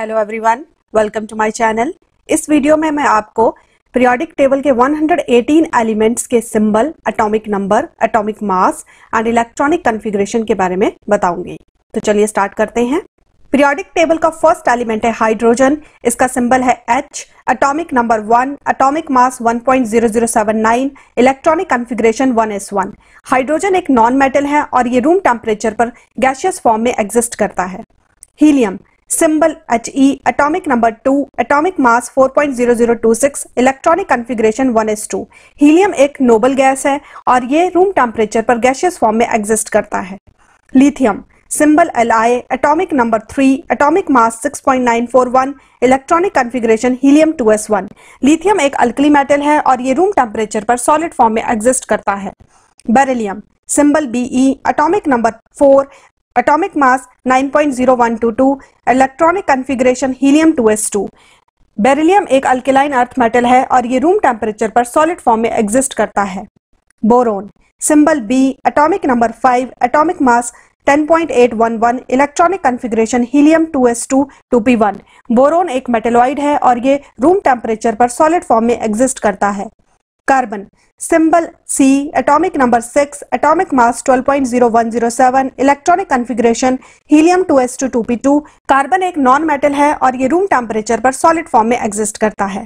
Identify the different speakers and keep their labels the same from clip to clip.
Speaker 1: Hello everyone welcome to my channel इस video में मैं आपको पीरियोडिक टेबल के 118 एलिमेंट्स के symbol atomic number atomic mass and electronic configuration के बारे में बताऊँगी। तो चलिए स्टार्ट करते हैं। पीरियोडिक टेबल का फ़र्स्ट एलिमेंट है हाइड्रोजन इसका सिंबल है H atomic number one atomic mass 1.0079 electronic configuration 1s1 hydrogen एक नॉन मेटल है और ये रूम टेम्परेचर पर गैशियस फॉर्म में एग्जिस्ट करता है। Helium symbol He atomic number 2 atomic mass 4.0026 electronic configuration 1s2 helium एक नोबल गैस है और ये रूम टेम्परेचर पर गैशियस फॉर्म में एग्जिस्ट करता है। Lithium symbol Li atomic number 3 atomic mass 6.941 electronic configuration helium 2s1 lithium एक अल्कली मेटल है और ये रूम टेम्परेचर पर सॉलिड फॉर्म में एग्जिस्ट करता है। Beryllium symbol Be atomic number 4 atomic mass 9.0122 electronic configuration helium 2s2 beryllium एक alkaline earth metal है और ये रूम टेम्परेचर पर सॉलिड फॉर्म में एग्जिस्ट करता है। Boron symbol B atomic number 5 atomic mass 10.811 electronic configuration helium 2s2 2p1 boron एक metalloid है और ये रूम टेम्परेचर पर सॉलिड फॉर्म में एग्जिस्ट करता है। Carbon symbol C atomic number six atomic mass 12.0107 electronic configuration helium 2s2 2p2 carbon एक non metal है और ये रूम टेम्परेचर पर सॉलिड फॉर्म में एग्जिस्ट करता है।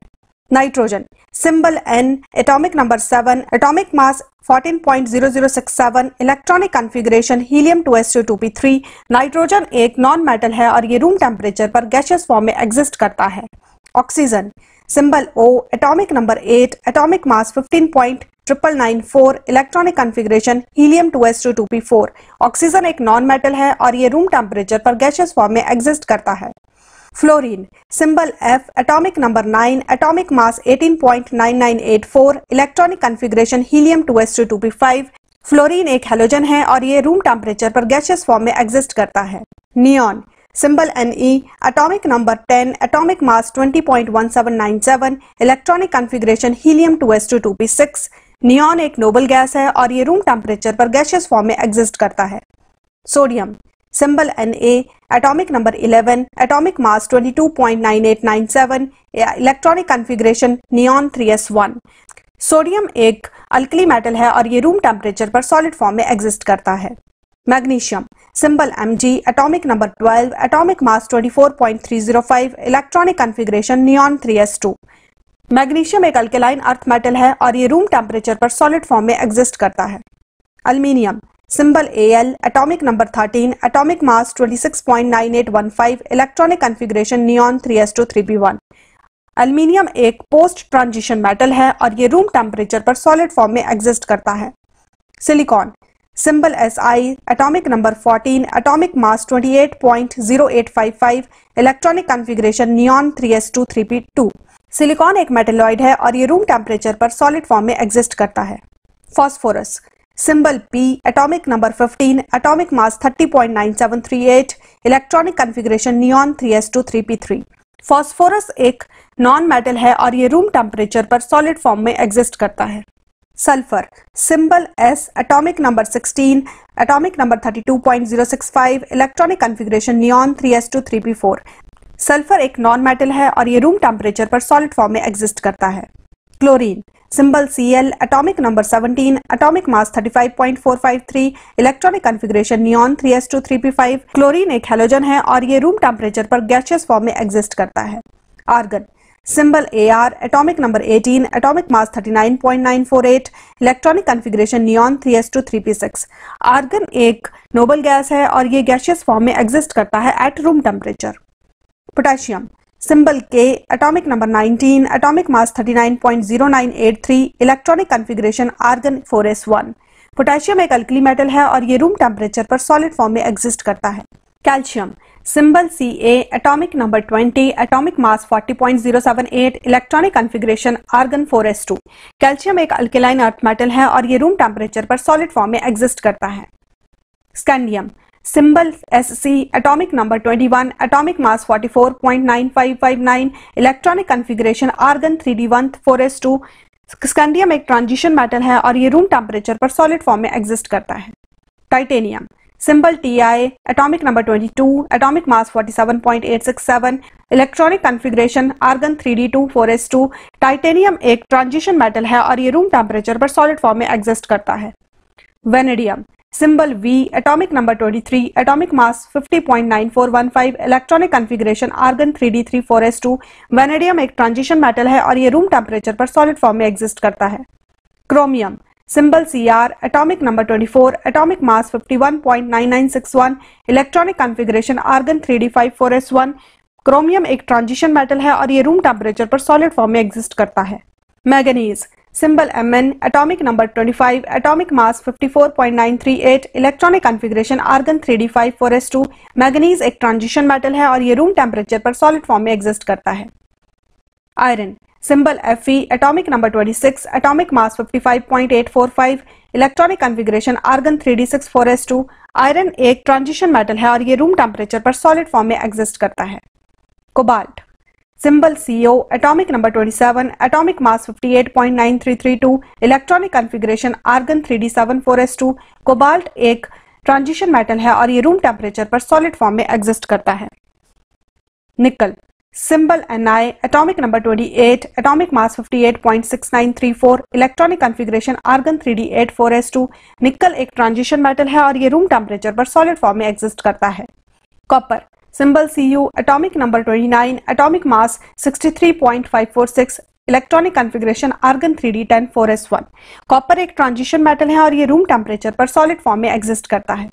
Speaker 1: Nitrogen symbol N atomic number seven atomic mass 14.0067 electronic configuration helium 2s2 2p3 nitrogen एक non metal है और ये रूम टेम्परेचर पर गैशियस फॉर्म में एग्जिस्ट करता है। Oxygen symbol O, atomic number 8, atomic mass 15.994, electronic configuration helium 2s2 2p4 oxygen एक non metal है और ये रूम टेम्परेचर पर गैशियस फॉर्म में एग्जिस्ट करता है। Fluorine symbol F atomic number 9 atomic mass 18.9984 electronic configuration helium 2s2 2p5 fluorine एक halogen है और ये रूम टेम्परेचर पर गैशियस फॉर्म में एग्जिस्ट करता है। Neon symbol Ne, atomic number 10, atomic mass 20.1797, electronic configuration helium 2s2 2p6, neon एक noble gas है और ये रूम टेम्परेचर पर गैशियस फॉर्म में एग्जिस्ट करता है sodium symbol Na, atomic number 11, atomic mass 22.9897, electronic configuration neon 3s1. Sodium एक alkali metal है और ये रूम टेम्परेचर पर सॉलिड फॉर्म में एग्जिस्ट करता है magnesium symbol Mg atomic number 12 atomic mass 24.305 electronic configuration neon 3s2 magnesium एक alkaline earth metal है और ये रूम टेम्परेचर पर सॉलिड फॉर्म में एग्जिस्ट करता है। Aluminium symbol Al atomic number 13 atomic mass 26.9815 electronic configuration neon 3s2 3p1 aluminium एक post transition metal है और ये रूम टेम्परेचर पर सॉलिड फॉर्म में एग्जिस्ट करता है। Silicon symbol Si, atomic number 14, atomic mass 28.0855, electronic configuration neon 3s2 3p2 silicon एक metalloid है और ये रूम टेम्परेचर पर सॉलिड फॉर्म में एग्जिस्ट करता है। Phosphorus symbol P atomic number 15 atomic mass 30.9738 electronic configuration neon 3s2 3p3 phosphorus एक non metal है और ये रूम टेम्परेचर पर सॉलिड फॉर्म में एग्जिस्ट करता है। Sulphur symbol S atomic number 16 atomic number 32.065 electronic configuration neon 3s2 3p4 sulphur एक non metal है और ये रूम टेम्परेचर पर सॉलिड फॉर्म में एग्जिस्ट करता है। Chlorine symbol Cl atomic number 17 atomic mass 35.453 electronic configuration neon 3s2 3p5 chlorine एक halogen है और ये रूम टेम्परेचर पर गैशियस फॉर्म में एग्जिस्ट करता है। Argon symbol AR, atomic number 18, atomic mass 39.948, electronic configuration neon 3s2 3p6 argon एक noble gas है और ये गैशियस फॉर्म में एग्जिस्ट करता है at room temperature potassium symbol K atomic number 19 atomic mass 39.0983 electronic configuration argon 4s1 potassium एक alkali metal है और ये रूम टेम्परेचर पर सॉलिड फॉर्म में एग्जिस्ट करता है. Calcium symbol Ca atomic number 20 atomic mass 40.078 electronic configuration argon 4s2 calcium एक alkaline earth metal है और ये रूम टेम्परेचर पर सॉलिड फॉर्म में एग्जिस्ट करता है। Scandium symbol SC atomic number 21 atomic mass 44.9559 electronic configuration argon 3d1 4s2 scandium एक transition metal है और ये रूम टेम्परेचर पर सॉलिड फॉर्म में एग्जिस्ट करता है। Titanium symbol T I atomic number 22 atomic mass 47.867 electronic configuration argon 3d2 4s2 titanium एक transition metal है और ये रूम टेम्परेचर पर सॉलिड फॉर्म में एग्जिस्ट करता है। Vanadium symbol V atomic number 23 atomic mass 50.9415 electronic configuration argon 3d3 4s2 vanadium एक transition metal है और ये रूम टेम्परेचर पर सॉलिड फॉर्म में एग्जिस्ट करता है। Chromium symbol Cr atomic number 24 atomic mass 51.9961 electronic configuration argon 3d5 4s1 chromium एक transition metal है और ये रूम टेम्परेचर पर सॉलिड फॉर्म में एग्जिस्ट करता है। Manganese symbol Mn, atomic number 25 atomic mass 54.938 electronic configuration argon 3d5 4s2 manganese एक transition metal है और ये रूम टेम्परेचर पर सॉलिड फॉर्म में एग्जिस्ट करता है। Iron symbol Fe atomic number 26 atomic mass 55.845 electronic configuration argon 3d6 4s2 iron एक transition metal है और ये रूम टेम्परेचर पर सॉलिड फॉर्म में एग्जिस्ट करता है। Cobalt symbol CO atomic number 27 atomic mass 58.9332 electronic configuration argon 3d7 4s2 cobalt एक transition metal है और ये रूम टेम्परेचर पर सॉलिड फॉर्म में एग्जिस्ट करता है। Nickel symbol Ni atomic number 28 atomic mass 58.6934 electronic configuration argon 3d8 4s2 nickel एक transition metal है और ये रूम टेम्परेचर पर सॉलिड फॉर्म में एग्जिस्ट करता है। Copper symbol Cu, atomic number 29 atomic mass 63.546 electronic configuration argon 3d10 4s1 copper एक transition metal है और ये रूम टेम्परेचर पर सॉलिड फॉर्म में एग्जिस्ट करता है।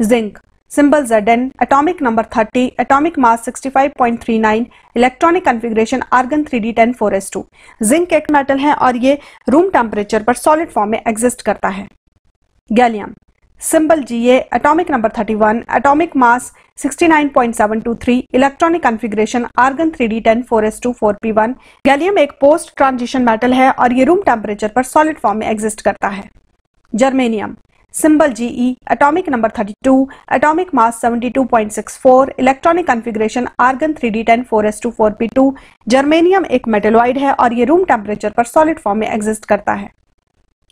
Speaker 1: Zinc symbol Zn atomic number 30 atomic mass 65.39 electronic configuration argon 3d10 4s2 zinc एक metal है और ये रूम टेम्परेचर पर सॉलिड फॉर्म में एग्जिस्ट करता है। Gallium symbol G A atomic number 31 atomic mass 69.723 electronic configuration argon 3d10 4s2 4p1 gallium एक post transition metal है और ये रूम टेम्परेचर पर सॉलिड फॉर्म में एग्जिस्ट करता है। Germanium symbol GE atomic number 32 atomic mass 72.64 electronic configuration argon 3d10 4s2 4p2 germanium एक metalloid है और ये रूम टेम्परेचर पर सॉलिड फॉर्म में एग्जिस्ट करता है।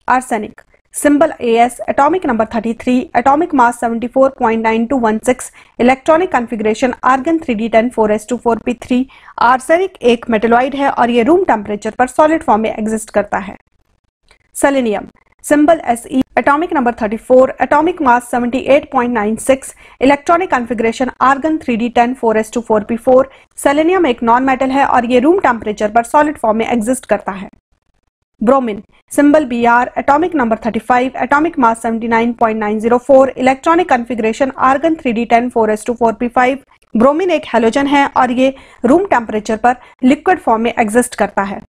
Speaker 1: Arsenic symbol AS atomic number 33 atomic mass 74.9216 electronic configuration argon 3d10 4s2 4p3 arsenic एक metalloid है और ये रूम टेम्परेचर पर सॉलिड फॉर्म में एग्जिस्ट करता है। Selenium symbol SE atomic number 34 atomic mass 78.96 electronic configuration argon 3d10 4s2 4p4 selenium एक non metal है और ये रूम टेम्परेचर पर सॉलिड फॉर्म में एग्जिस्ट करता है। Bromine symbol B R atomic number 35 atomic mass 79.904 electronic configuration argon 3d10 4s2 4p5 bromine एक halogen है और ये रूम टेम्परेचर पर लिक्विड फॉर्म में एग्जिस्ट करता है।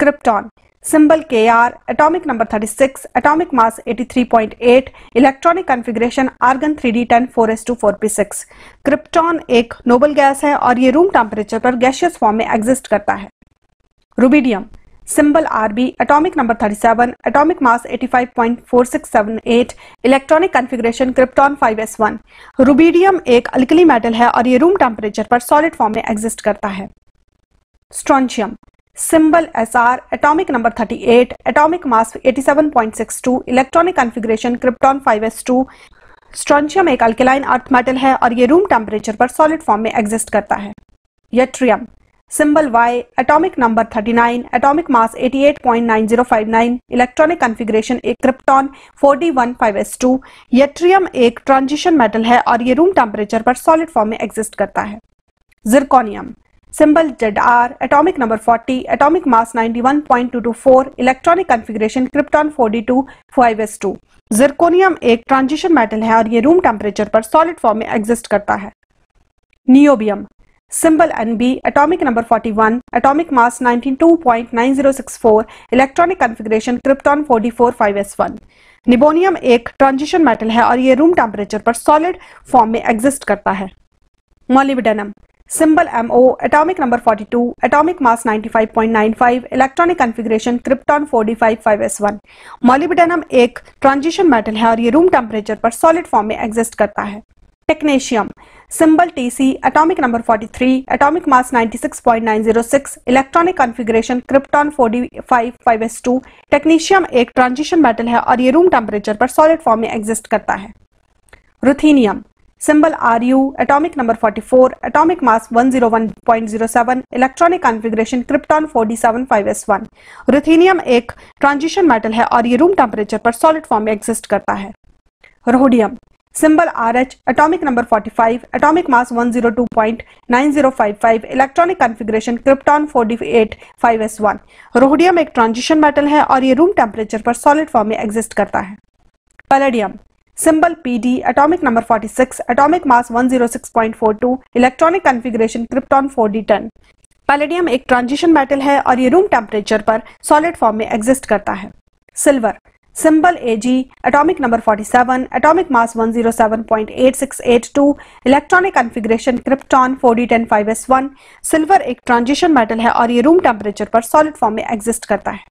Speaker 1: Krypton symbol K R atomic number 36 atomic mass 83.8 electronic configuration argon 3d10 4s2 4p6 krypton एक noble gas है और ये रूम टेम्परेचर पर गैशियस फॉर्म में एग्जिस्ट करता है। Rubidium symbol RB, atomic number 37, atomic mass 85.4678, electronic configuration krypton 5s1. Rubidium एक alkali metal है और ये रूम टेम्परेचर पर सॉलिड फॉर्म में एग्जिस्ट करता है। Strontium symbol S R atomic number 38 atomic mass 87.62 electronic configuration krypton 5s2 strontium एक alkaline earth metal है और ये रूम टेम्परेचर पर सॉलिड फॉर्म में एग्जिस्ट करता है। Yttrium symbol Y, atomic number 39, atomic mass 88.9059, electronic configuration एक क्रिप्टॉन 4d15s2, यट्रियम एक ट्रांजिशन मेटल है और ये रूम टेम्परेचर पर सॉलिड फॉर्म में एग्जिस्ट करता है। Zirconium symbol ZR, atomic number 40, atomic mass 91.224, electronic configuration krypton 4d2 5s2. Zirconium एक ट्रांजिशन मेटल है और ये रूम टेम्परेचर पर सॉलिड फॉर्म में एग्जिस्ट करता है niobium Symbol NB, atomic number 41, atomic mass 92.9064, electronic configuration krypton 44 5s1. Niobium एक transition metal है और ये रूम टेम्परेचर पर सॉलिड फॉर्म में एग्जिस्ट करता है molybdenum symbol MO, atomic number 42, atomic mass 95.95, electronic configuration krypton 45 5s1. Molybdenum एक transition metal है और ये रूम टेम्परेचर पर सॉलिड फॉर्म में एग्जिस्ट करता है। Technetium symbol TC atomic number 43 atomic mass 96.906 electronic configuration krypton 45 5s2 technetium एक transition metal है और ये रूम टेम्परेचर पर सॉलिड फॉर्म में एग्जिस्ट करता है। Ruthenium symbol Ru, atomic number 44, atomic mass 101.07, electronic configuration krypton 4d75s1. रुथीनियम एक ट्रांजिशन मेटल है और ये रूम टेम्परेचर पर सॉलिड फॉर्म में एग्जिस्ट करता है rhodium symbol RH, atomic number 45, atomic mass 102.9055, electronic configuration krypton 48 5s1. Rhodium एक ट्रांजिशन मेटल है और ये रूम टेम्परेचर पर सॉलिड फॉर्म में एग्जिस्ट करता है palladium symbol PD, atomic number 46, atomic mass 106.42, electronic configuration krypton 4d10. Palladium एक transition metal है और ये रूम टेम्परेचर पर सॉलिड फॉर्म में एग्जिस्ट करता है silver symbol AG, atomic number 47, atomic mass 107.8682, electronic configuration krypton 4d10 silver एक transition metal है और ये रूम टेम्परेचर पर सॉलिड फॉर्म में एग्जिस्ट करता है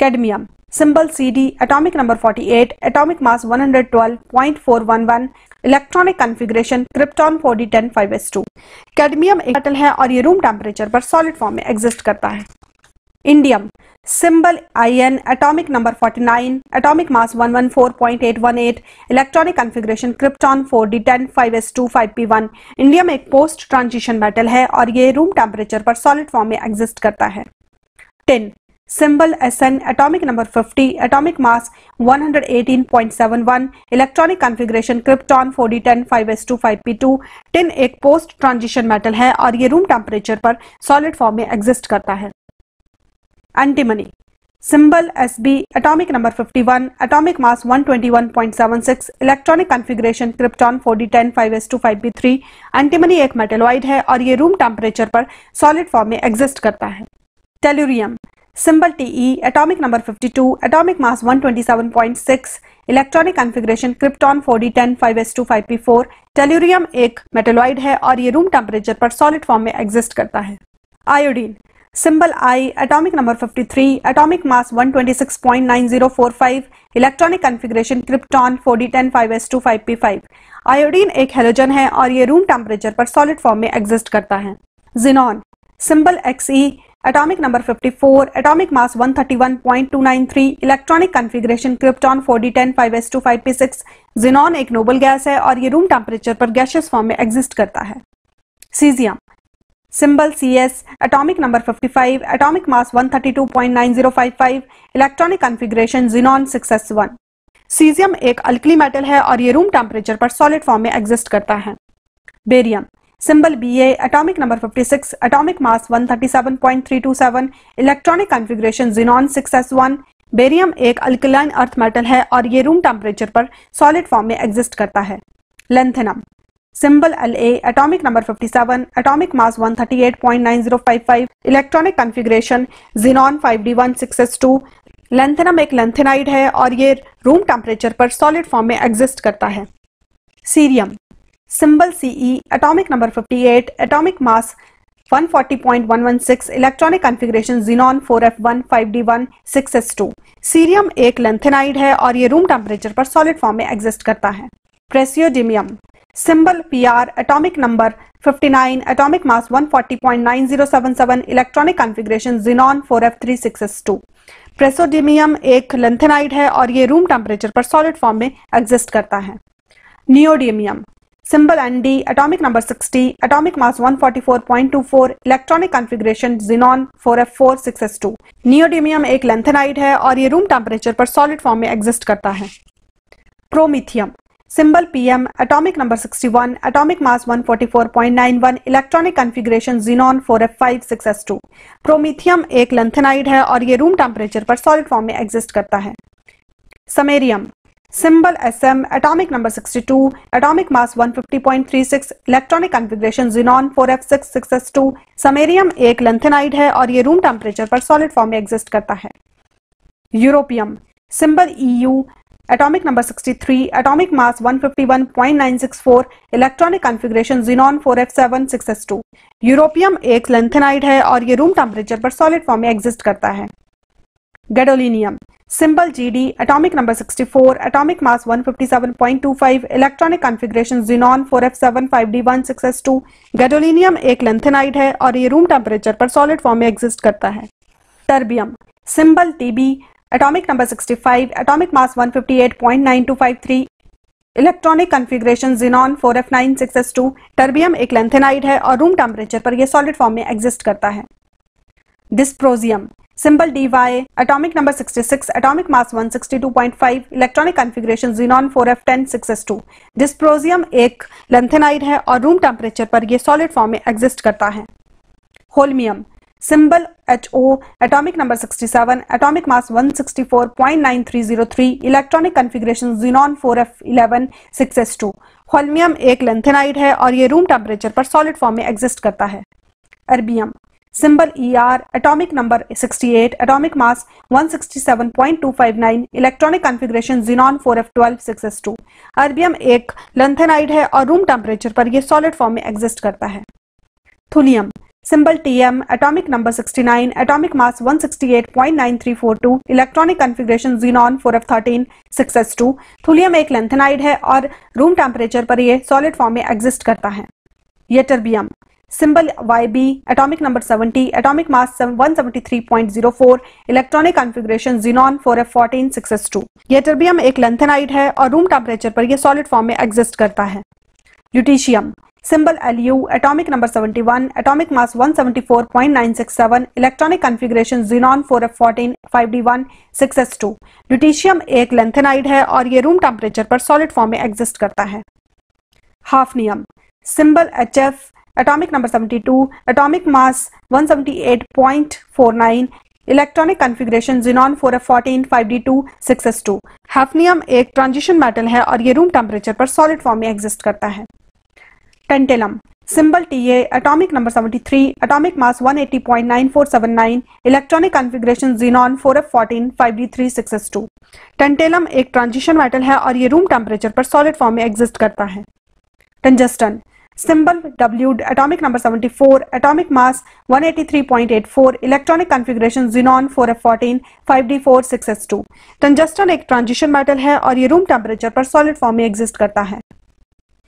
Speaker 1: cadmium symbol CD, atomic number 48, atomic mass 112.411, electronic configuration krypton 4d10 5s2 cadmium एक metal है और ये रूम टेम्परेचर पर सॉलिड फॉर्म में एग्जिस्ट करता है। Indium symbol IN, atomic number 49, atomic mass 114.818, electronic configuration krypton 4d10 5s2 5p1. Indium एक post transition metal है और ये रूम टेम्परेचर पर सॉलिड फॉर्म में एग्जिस्ट करता है। Tin symbol SN, atomic number 50, atomic mass 118.71, electronic configuration krypton 4d10 5s2 5p2. Tin एक post transition metal है और ये रूम टेम्परेचर पर सॉलिड फॉर्म में एग्जिस्ट करता है antimony symbol SB atomic number 51 atomic mass 121.76 electronic configuration krypton 4d10 5s2 5p3 antimony एक metalloid है और ये रूम टेम्परेचर पर सॉलिड फॉर्म में एग्जिस्ट करता है tellurium symbol TE atomic number 52 atomic mass 127.6 electronic configuration krypton 4d10 5s2 5p4 tellurium एक metalloid है और ये रूम टेम्परेचर पर सॉलिड फॉर्म में एग्जिस्ट करता है iodine symbol I, atomic number 53, atomic mass 126.9045, electronic configuration krypton 4d10 5s2 5p5. Iodine एक halogen है और ये रूम टेम्परेचर पर सॉलिड फॉर्म में एग्जिस्ट करता है xenon symbol Xe, atomic number 54, atomic mass 131.293, electronic configuration krypton 4d10 5s2 5p6, xenon एक noble gas है और ये रूम टेम्परेचर पर गैशियस फॉर्म में एग्जिस्ट करता है। Caesium symbol C S atomic number 55, atomic mass 132.9055, electronic configuration xenon six caesium एक alkali metal है और ये रूम टेम्परेचर पर सॉलिड फॉर्म में एग्जिस्ट करता है। Barium symbol B A atomic number 56 atomic mass 137.327 electronic configuration xenon 6s1 barium एक alkaline earth metal है और ये रूम टेम्परेचर पर सॉलिड फॉर्म में एग्जिस्ट करता है। Lanthanum symbol La, atomic number 57, atomic mass 138.9055, electronic configuration xenon 5d16s2, lanthanum एक lanthanide है और ये रूम टेम्परेचर पर सॉलिड फॉर्म में एग्जिस्ट करता है। Cerium symbol C E atomic number 58 atomic mass 140.116 electronic configuration xenon 4f1 5d1 6s2 cerium एक lanthanide है और ये रूम टेम्परेचर पर सॉलिड फॉर्म में एग्जिस्ट करता है। Praseodymium symbol PR, atomic number 59, atomic mass 140.9077, electronic configuration xenon 4f36s2. प्रेसोडिमियम एक lanthanide है और ये रूम टेम्परेचर पर सॉलिड फॉर्म में एग्जिस्ट करता है। Neodymium symbol ND, atomic number 60, atomic mass 144.24, electronic configuration xenon 4f4 6s2. Neodymium एक लेंथेनाइड है और ये रूम टेम्परेचर पर सॉलिड फॉर्म में एग्जिस्ट करता है promethium symbol PM, atomic number 61, atomic mass 144.91, electronic configuration xenon 4f5 6s2. Promethium एक lanthanide है और ये रूम टेम्परेचर पर सॉलिड फॉर्म में एग्जिस्ट करता है samarium symbol SM, atomic number 62, atomic mass 150.36, electronic configuration xenon 4f6 6s2. Samarium एक lanthanide है और ये रूम टेम्परेचर पर सॉलिड फॉर्म में एग्जिस्ट करता है europium symbol EU atomic number 63, atomic mass 151.964, electronic configuration xenon 4f7 6s2. Europium एक lanthanide है और ये रूम टेम्परेचर पर सॉलिड फॉर्म में एग्जिस्ट करता है gadolinium symbol GD, atomic number 64, atomic mass 157.25, electronic configuration xenon 4f7 5d1 6s2. Gadolinium एक lanthanide है और ये रूम टेम्परेचर पर सॉलिड फॉर्म में एग्जिस्ट करता है terbium symbol TB, atomic number 65, atomic mass 158.9253, electronic configuration xenon 4f9 6s2 terbium एक lanthanide है और रूम टेम्परेचर पर यह सॉलिड फॉर्म में एग्जिस्ट करता है dysprosium symbol D Y atomic number 66 atomic mass 162.5 electronic configuration xenon 4f10 6s2 dysprosium एक lanthanide है और रूम टेम्परेचर पर यह सॉलिड फॉर्म में एग्जिस्ट करता है। Holmium symbol H O atomic number 67 atomic mass 164.9303 electronic configuration xenon 4f11 6s2 holmium एक lanthanide है और ये रूम टेम्परेचर पर सॉलिड फॉर्म में एग्जिस्ट करता है। Erbium symbol E R atomic number 68 atomic mass 167.259 electronic configuration xenon 4f12 6s2 erbium एक lanthanide है और रूम टेम्परेचर पर यह सॉलिड फॉर्म में एग्जिस्ट करता है। Thulium symbol T M atomic number 69 atomic mass 168.9342 electronic configuration xenon 4f13 6s2 thulium एक lanthanide है और रूम टेम्परेचर पर यह सॉलिड फॉर्म में एग्जिस्ट करता है। Ytterbium symbol YB atomic number 70 atomic mass 173.04 electronic configuration xenon 4f14 6s2 ytterbium एक lanthanide है और रूम टेम्परेचर पर यह सॉलिड फॉर्म में एग्जिस्ट करता है। ल्यूटीशियम symbol Lu atomic number 71 atomic mass 174.967 electronic configuration xenon 4f14 5d1 6s2 ल्यूटीशियम एक lanthanide है और ये रूम टेम्परेचर पर सॉलिड फॉर्म में एग्जिस्ट करता है। Hafnium symbol H atomic number 72 atomic mass 178.49 electronic configuration xenon 4f14 5d2 6s2 hafnium एक transition metal है और ये रूम टेम्परेचर पर सॉलिड फॉर्म में एग्जिस्ट करता है। Tantalum symbol T atomic number 73 atomic mass 180.9479 electronic configuration xenon 4f14 5d3 6s2 tantalum एक transition metal है और ये रूम टेम्परेचर पर सॉलिड फॉर्म में एग्जिस्ट करता है। Tungsten symbol W atomic number 74 atomic mass 183.84 electronic configuration xenon 4f14 5d4 6s2 tungsten एक transition metal है और ये रूम टेम्परेचर पर सॉलिड फॉर्म में एग्जिस्ट करता है।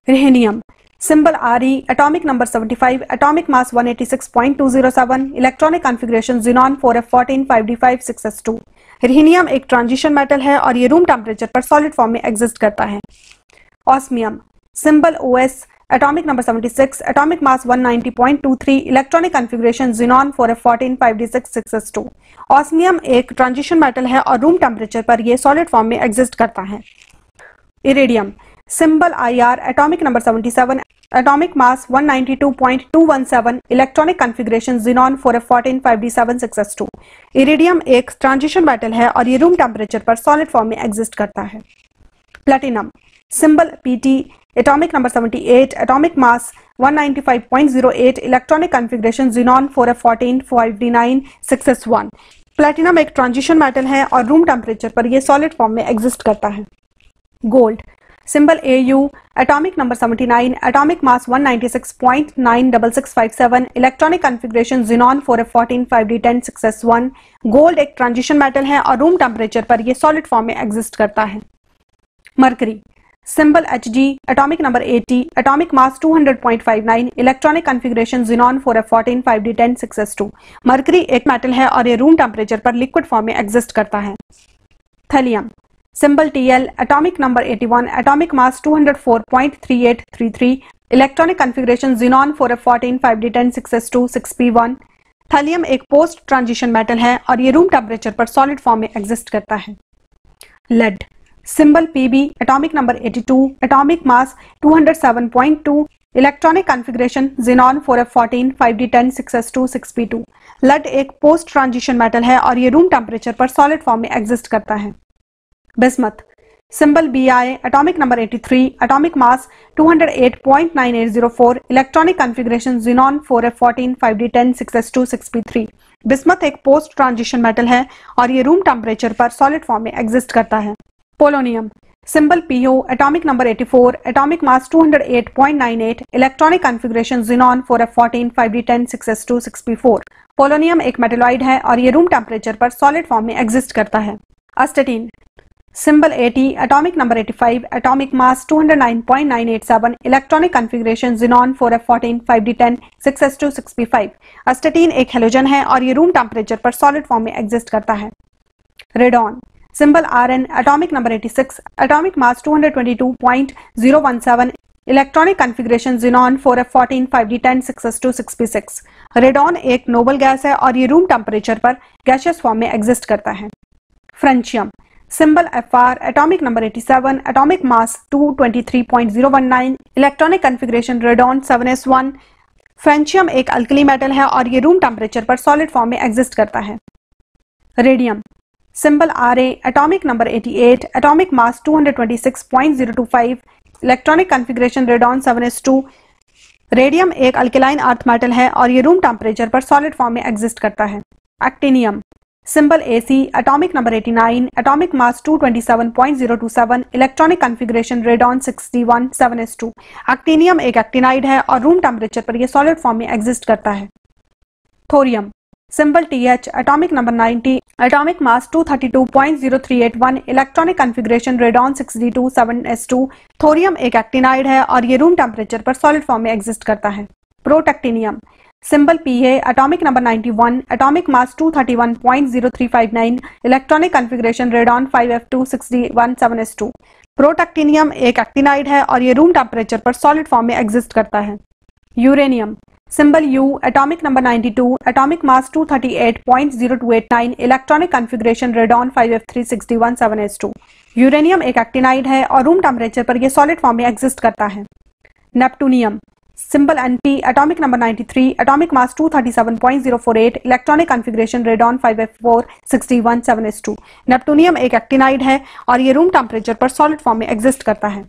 Speaker 1: Rhenium Symbol Re, atomic number 75, atomic mass 186.207, electronic configuration xenon 4f14 5d5 6s2. रिहीनियम एक transition metal है और ये रूम टेम्परेचर पर सॉलिड फॉर्म में एग्जिस्ट करता है। Osmium symbol O atomic number 76 atomic mass 190.23 electronic configuration xenon 4f14 5d6 6s2 osmium एक transition metal है और रूम टेम्परेचर पर यह सॉलिड फॉर्म में एग्जिस्ट करता है। Iridium symbol IR atomic number 77 atomic mass 192.217 electronic configuration xenon 4f14 5d7 6s2 iridium एक transition metal है और ये रूम टेम्परेचर पर सॉलिड फॉर्म में एग्जिस्ट करता है। Platinum symbol PT atomic number 78 atomic mass 195.08 electronic configuration xenon 4f14 5d9 6s1 platinum एक transition metal है और रूम टेम्परेचर पर यह सॉलिड फॉर्म में एग्जिस्ट करता है। Gold symbol AU, atomic number 79, atomic mass 196.96657, electronic configuration xenon 4f14 5d10 6s1, gold एक transition metal है और रूम टेम्परेचर पर यह सॉलिड फॉर्म में एग्जिस्ट करता है। Mercury symbol H G atomic number 80 atomic mass 200.59 electronic configuration xenon 4f14 5d10 6s2 mercury एक metal है और ये रूम टेम्परेचर पर लिक्विड फॉर्म में एग्जिस्ट करता है। Thallium Symbol TL, atomic number 81, atomic mass 204.3833, electronic configuration xenon 4f14 5d10 6s2 6p1 thallium एक post transition metal है और ये रूम टेम्परेचर पर सॉलिड फॉर्म में एग्जिस्ट करता है। Lead symbol P B atomic number 82 atomic mass 207.2 electronic configuration xenon 4f14 5d10 6s2 6p2 lead एक post transition metal है और ये रूम टेम्परेचर पर सॉलिड फॉर्म में एग्जिस्ट करता है। bismuth symbol bi atomic number 83 atomic mass 208.9804 electronic configuration xenon 4f14 5d10 6s2 6p3 bismuth एक post transition metal है और ये रूम टेम्परेचर पर सॉलिड फॉर्म में एग्जिस्ट करता है। Polonium symbol P O atomic number 84 atomic mass 208.98 electronic configuration xenon 4f14 5d10 6s2 6p4 polonium एक metalloid है और ये रूम टेम्परेचर पर सॉलिड फॉर्म में एग्जिस्ट करता है। Astatine Symbol AT, atomic number 85, atomic mass 209.987, electronic configuration xenon 4f14 5d10 6s2 6p5. अस्टेटीन एक halogen है और ये रूम टेम्परेचर पर सॉलिड फॉर्म में एग्जिस्ट करता है। Radon symbol R N atomic number 86 atomic mass 222.017 electronic configuration xenon 4f14 5d10 6s2 6p6 radon एक noble gas है और ये रूम टेम्परेचर पर गैशियस फॉर्म में एग्जिस्ट करता है। Francium symbol F R atomic number 87 atomic mass 223.019 electronic configuration radon 7s1 francium एक alkali metal है और ये रूम टेम्परेचर पर सॉलिड फॉर्म में एग्जिस्ट करता है। Radium symbol R A atomic number 88 atomic mass 226.025 electronic configuration radon 7s2 radium एक alkaline earth metal है और ये रूम टेम्परेचर पर सॉलिड फॉर्म में एग्जिस्ट करता है। Actinium symbol AC atomic number 89 atomic mass 227.027 electronic configuration radon 61 7s2 actinium एक actinide है और रूम टेम्परेचर पर यह सॉलिड फॉर्म में एग्जिस्ट करता है। Thorium symbol TH atomic number 90 atomic mass 232.0381 electronic configuration radon 6d2 7s2 thorium एक actinide है और ये रूम टेम्परेचर पर सॉलिड फॉर्म में एग्जिस्ट करता है। प्रोटेक्टिनियम सिंबल पी है atomic number 91 atomic mass 231.0359 electronic configuration radon 5f2 6d1 7s2 protactinium एक एक्टिनाइड है और ये रूम टेम्परेचर पर सॉलिड फॉर्म में एग्जिस्ट करता है। Uranium symbol U atomic number 92 atomic mass 238.0289 electronic configuration radon 5f3 6d1 7s2 uranium एक actinide है और रूम टेम्परेचर पर यह सॉलिड फॉर्म में एग्जिस्ट करता है। Neptunium symbol NP atomic number 93 atomic mass 237.048 electronic configuration radon 5f4 61 7s2 neptunium एक actinide है और ये रूम टेम्परेचर पर सॉलिड फॉर्म में एग्जिस्ट करता है।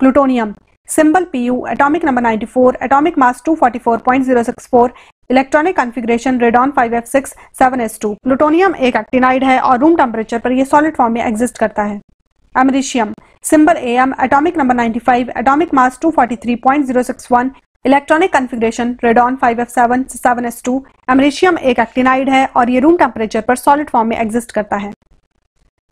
Speaker 1: Plutonium symbol PU atomic number 94 atomic mass 244.064 electronic configuration radon 5f6 7s2 plutonium एक actinide है और रूम टेम्परेचर पर यह सॉलिड फॉर्म में एग्जिस्ट करता है। Americium symbol M atomic number 95 atomic mass 243.061 electronic configuration radon 5f7 7s2 americium एक actinide है और ये रूम टेम्परेचर पर सॉलिड फॉर्म में एग्जिस्ट करता है।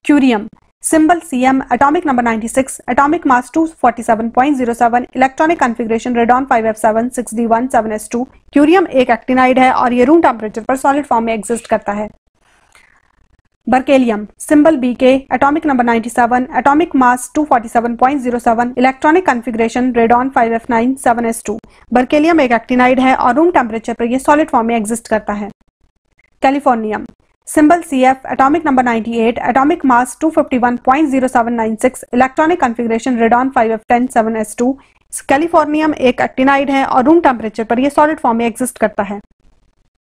Speaker 1: Curium symbol CM atomic number 96 atomic mass 247.07 electronic configuration radon 5f7 6d1 7s2 curium एक actinide है और ये रूम टेम्परेचर पर सॉलिड फॉर्म में एग्जिस्ट करता है। Berkelium symbol B K atomic number 97 atomic mass 247.07 electronic configuration radon 5f9 7s2 berkelium एक actinide है और रूम टेम्परेचर पर यह सॉलिड फॉर्म में एग्जिस्ट करता है। Californium symbol C F atomic number 98 atomic mass 251.0796 electronic configuration radon 5f10 7s2 californium एक actinide है और रूम टेम्परेचर पर यह सॉलिड फॉर्म में एग्जिस्ट करता है।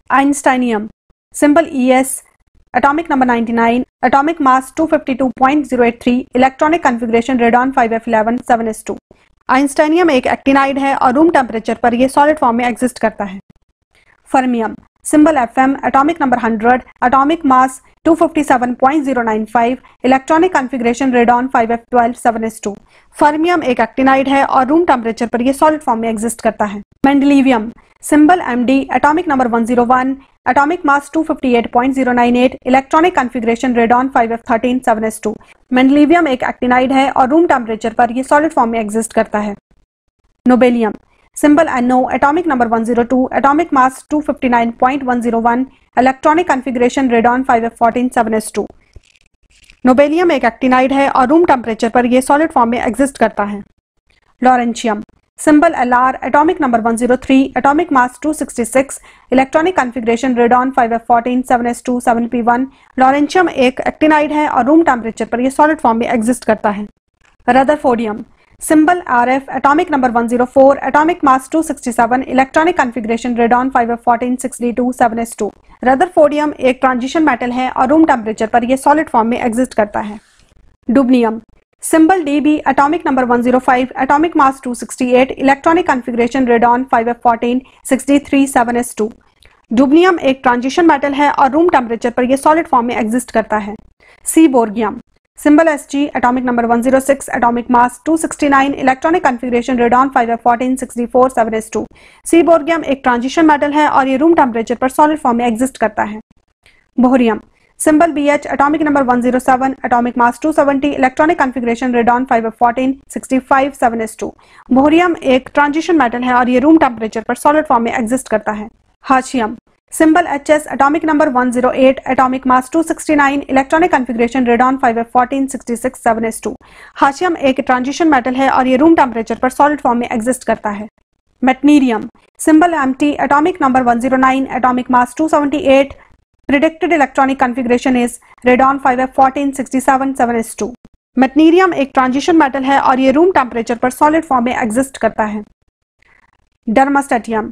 Speaker 1: Einsteinium symbol S atomic number 99 atomic mass 252.083 electronic configuration radon 5f11 7s2 einsteinium एक actinide है और रूम टेम्परेचर पर यह सॉलिड फॉर्म में एग्जिस्ट करता है। Fermium symbol FM atomic number 100 atomic mass 257.095 electronic configuration radon 5f12 7s2 fermium एक actinide है और रूम टेम्परेचर पर यह सॉलिड फॉर्म में एग्जिस्ट करता है। Mendelevium symbol MD atomic number 101 atomic mass 258.098 electronic configuration radon 5f13 7s2 mendelevium एक actinide है और रूम टेम्परेचर पर यह सॉलिड फॉर्म में एग्जिस्ट करता है। Nobelium symbol NO atomic number 102 atomic mass 259.101 electronic configuration radon 5f14 7s2 nobelium एक actinide है और रूम टेम्परेचर पर यह सॉलिड फॉर्म में एग्जिस्ट करता है। Lawrencium symbol LR atomic number 103 atomic mass 266 electronic configuration radon 5f14 7s2 7p1 lawrencium एक actinide है और रूम टेम्परेचर पर यह सॉलिड फॉर्म में एग्जिस्ट करता है। Rutherfordium symbol RF atomic number 104 atomic mass 267 electronic configuration radon 5f14 6d2 7s2 rutherfordium एक transition metal है और रूम टेम्परेचर पर यह सॉलिड फॉर्म में एग्जिस्ट करता है। Dubnium symbol DB atomic number 105 atomic mass 268 electronic configuration radon 5f14 6d3 7s2 dubnium एक transition metal है और रूम टेम्परेचर पर यह सॉलिड फॉर्म में एग्जिस्ट करता है। Seaborgium symbol S G atomic number 106 atomic mass 269 electronic configuration radon 5f14 64 7s2 seaborgium एक transition metal है और ये रूम टेम्परेचर पर सॉलिड फॉर्म में एग्जिस्ट करता है। Bohrium. Symbol B H atomic number 107 atomic mass 270 electronic configuration radon 5f14 65 7s2 bohrium एक transition metal है और ये रूम टेम्परेचर पर सॉलिड फॉर्म में एग्जिस्ट करता है। Hassium. Symbol H S atomic number 108, zero atomic mass 269, electronic configuration radon five F fourteen sixty two hassium एक transition metal है और ये रूम टेम्परेचर पर सॉलिड फॉर्म में एग्जिस्ट करता है। Meitnerium symbol M T atomic number 109, zero atomic mass 278, seventy predicted electronic configuration is radon five F meitnerium एक transition metal है और ये रूम टेम्परेचर पर सॉलिड फॉर्म में एग्जिस्ट करता है। Darmstadtium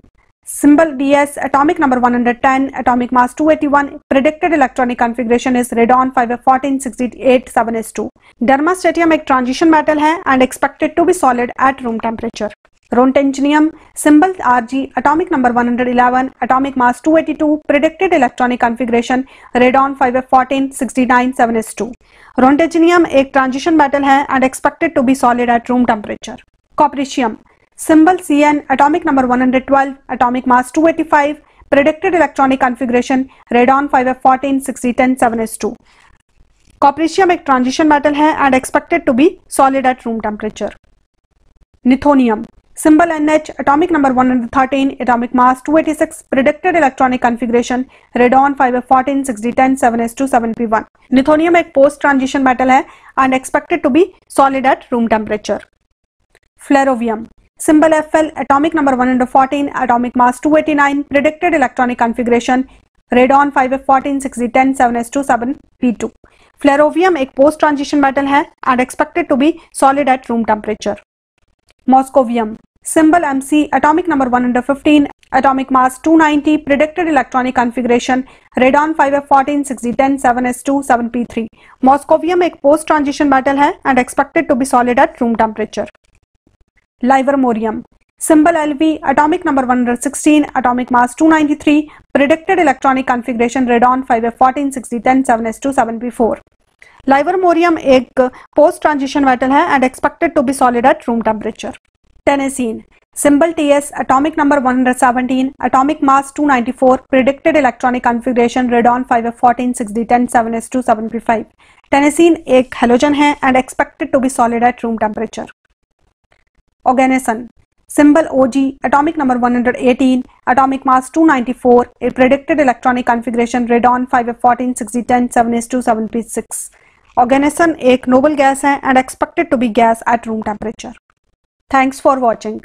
Speaker 1: symbol ds atomic number 110 atomic mass 281 predicted electronic configuration is radon 5f14 68 7s2 dermastatium एक transition metal है and expected to be solid at room temperature Roentgenium, symbol Rg, atomic number 111, atomic mass 282, predicted electronic configuration radon 5f14 69 7s2. Roentgenium एक transition metal है and expected to be solid at room temperature. Copricium, symbol Cn, atomic number 112, atomic mass 285, predicted electronic configuration radon 5f14 60 10 7s2. Copricium एक transition metal है and expected to be solid at room temperature. Nithonium Symbol NH, atomic number 113, atomic mass 286, predicted electronic configuration, radon 5F14, 6D10, 7S2, 7P1. Nithonium एक post transition metal है and expected to be solid at room temperature. Flerovium. Symbol FL, atomic number 114, atomic mass 289, predicted electronic configuration, radon 5F14, 6D10, 7S2, 7P2. Flerovium एक post transition metal है and expected to be solid at room temperature. Moscovium symbol MC, atomic number 115, atomic mass 290, predicted electronic configuration, radon 5F14, 6D10, 7S2, 7P3. Moscovium एक post transition metal है and expected to be solid at room temperature. Livermorium symbol LV, atomic number 116, atomic mass 293, predicted electronic configuration, radon 5F14, 6D10, 7S2, 7P4. Livermorium एक post transition metal है and expected to be solid at room temperature. Tennessine. Symbol TS, atomic number 117, atomic mass 294, predicted electronic configuration radon 5F14, 6D10, 7S2, 7P5. Tennessine एक halogen है and expected to be solid at room temperature. Organoson. Symbol OG, atomic number 118, atomic mass 294, a predicted electronic configuration radon 5F14, 6D10, 7S2, 7P6. Organoson एक noble gas है and expected to be gas at room temperature. Thanks for watching.